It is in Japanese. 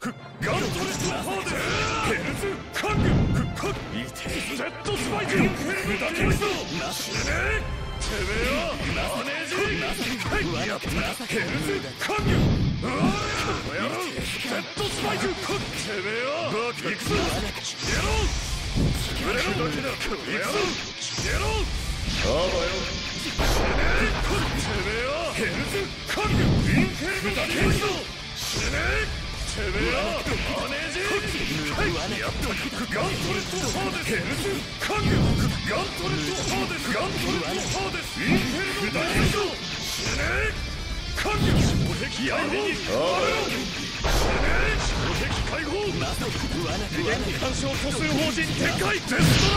ガントレットパーデヘルズカングフッカンイテセットスパイク砕けるぞ死ねてめえはマネージはいやったヘルズカングうわこの野郎セットスパイクてめえは行くぞやろう潰れるだけだこの野郎やろうあばよ死ねてめえはヘルズカングインフェルノだけるぞ死ねてめえ干渉虚数法人展開デストラクショ